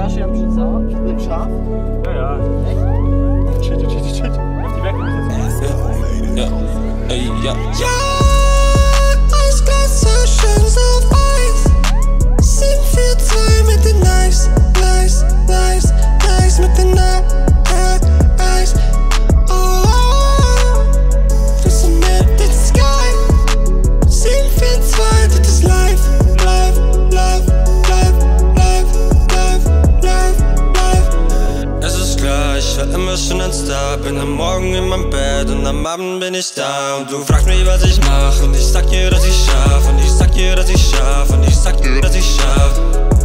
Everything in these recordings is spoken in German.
Ja się przyca. Przyca. Ja, ja. Siedzi, siedzi, siedzi. Ja, ja, ja. war immer schon ein Star Bin am Morgen in meinem Bett und am Abend bin ich da. Und du fragst mich, was ich mach. Und ich sag dir, dass ich schaff Und ich sag dir, dass ich schaff Und ich sag dir, dass ich schaff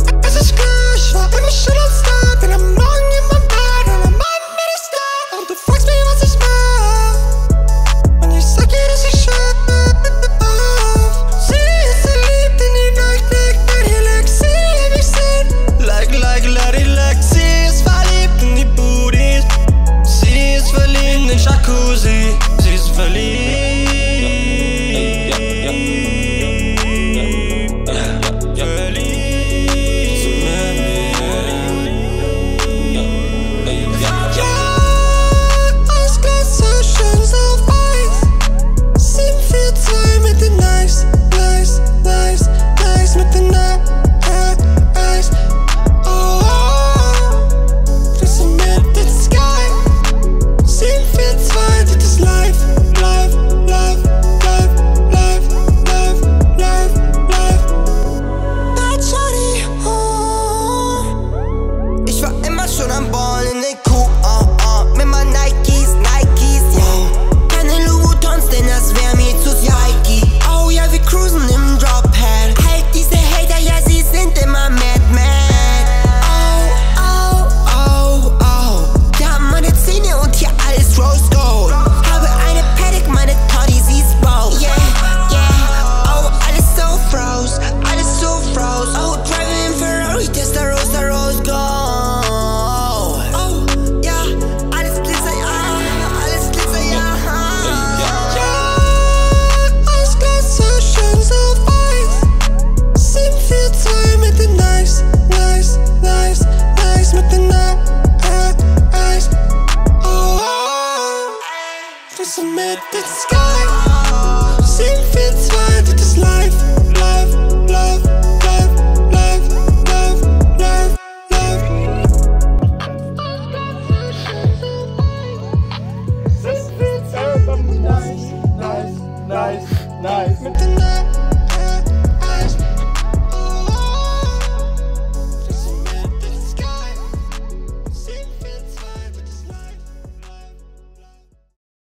the sky. Seems